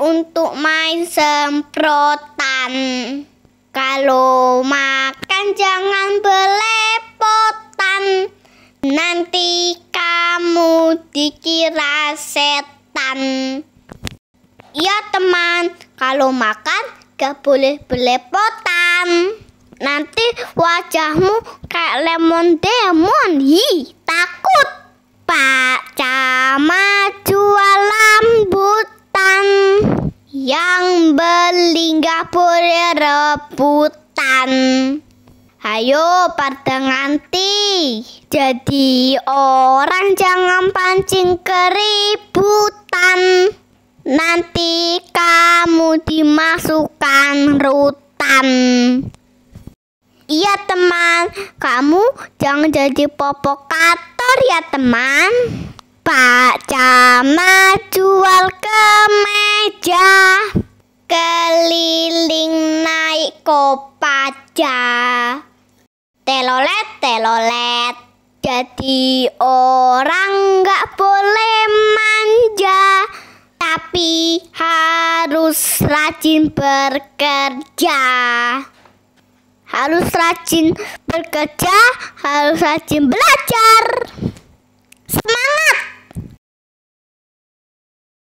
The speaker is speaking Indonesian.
untuk main semprotan. Kalau makan jangan belepotan. Nanti kamu dikira setan. Iya teman, kalau makan gak boleh belepotan. Nanti wajahmu kayak lemon demon. Hi, takut. Pak Camat jual rambutan. Yang gak boleh rebutan. Ayo pada nganti. Jadi orang jangan pancing keributan. Nanti kamu dimasukkan rutan. Iya teman, kamu jangan jadi provokator ya teman. Pak Camat jual kemeja kopaja Telolet, telolet. Jadi orang nggak boleh manja Tapi harus rajin bekerja. Harus rajin bekerja, harus rajin belajar